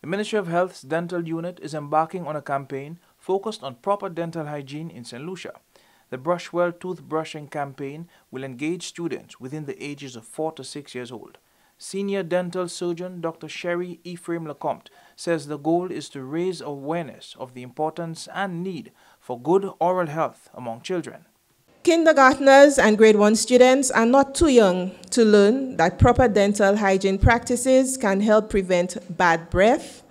The Ministry of Health's dental unit is embarking on a campaign focused on proper dental hygiene in St. Lucia. The Brushwell toothbrushing campaign will engage students within the ages of 4 to 6 years old. Senior dental surgeon Dr. Sherry Ephraim Lecomte says the goal is to raise awareness of the importance and need for good oral health among children. Kindergarteners and grade 1 students are not too young to learn that proper dental hygiene practices can help prevent bad breath,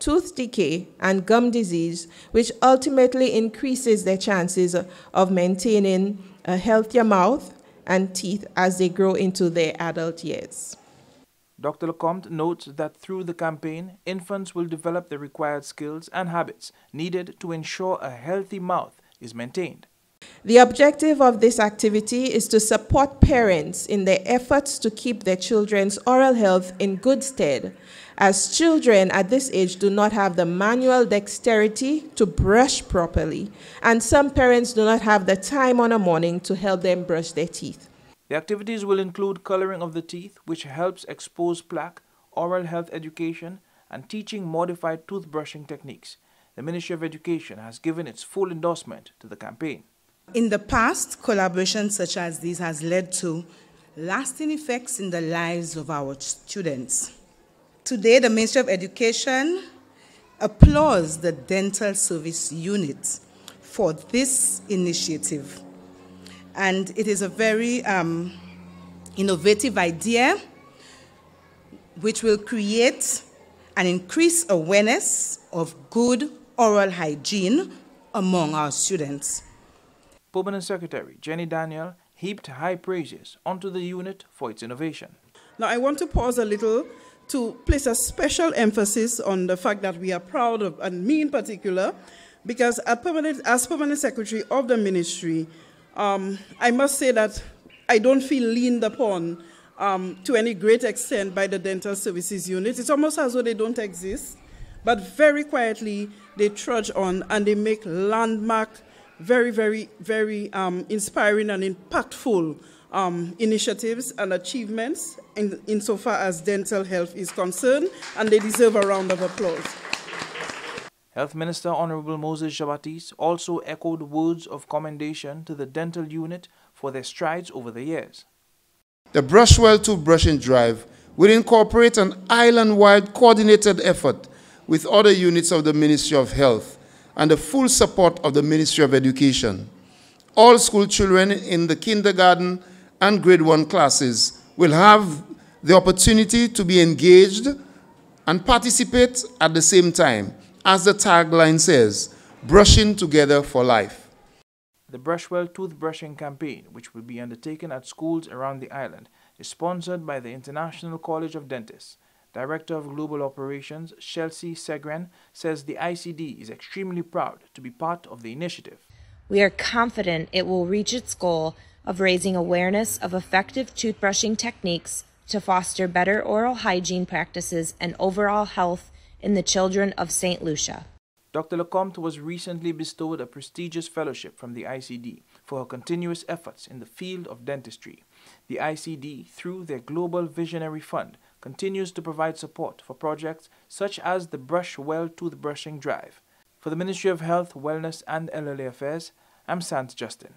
tooth decay, and gum disease, which ultimately increases their chances of maintaining a healthier mouth and teeth as they grow into their adult years. Dr. Lecomte notes that through the campaign, infants will develop the required skills and habits needed to ensure a healthy mouth is maintained. The objective of this activity is to support parents in their efforts to keep their children's oral health in good stead, as children at this age do not have the manual dexterity to brush properly, and some parents do not have the time on a morning to help them brush their teeth. The activities will include coloring of the teeth, which helps expose plaque, oral health education, and teaching modified toothbrushing techniques. The Ministry of Education has given its full endorsement to the campaign. In the past, collaboration such as this has led to lasting effects in the lives of our students. Today, the Ministry of Education applauds the Dental Service Unit for this initiative. And it is a very um, innovative idea which will create and increase awareness of good oral hygiene among our students. Permanent Secretary Jenny Daniel heaped high praises onto the unit for its innovation. Now, I want to pause a little to place a special emphasis on the fact that we are proud of, and me in particular, because permanent, as permanent secretary of the ministry, um, I must say that I don't feel leaned upon um, to any great extent by the dental services unit. It's almost as though they don't exist, but very quietly they trudge on and they make landmark very, very, very um, inspiring and impactful um, initiatives and achievements in, insofar as dental health is concerned, and they deserve a round of applause. Health Minister Honorable Moses Jn Baptiste also echoed words of commendation to the dental unit for their strides over the years. The Brushwell Toothbrushing Drive will incorporate an island-wide coordinated effort with other units of the Ministry of Health and the full support of the Ministry of Education. All school children in the kindergarten and grade one classes will have the opportunity to be engaged and participate at the same time, as the tagline says, brushing together for life. The Brushwell Toothbrushing Campaign, which will be undertaken at schools around the island, is sponsored by the International College of Dentists. Director of Global Operations, Chelsea Segren, says the ICD is extremely proud to be part of the initiative. We are confident it will reach its goal of raising awareness of effective toothbrushing techniques to foster better oral hygiene practices and overall health in the children of St. Lucia. Dr. Lecomte was recently bestowed a prestigious fellowship from the ICD for her continuous efforts in the field of dentistry. The ICD, through their Global Visionary Fund, continues to provide support for projects such as the Brushwell Toothbrushing Drive. For the Ministry of Health, Wellness and Elderly Affairs, I'm Sant Justin.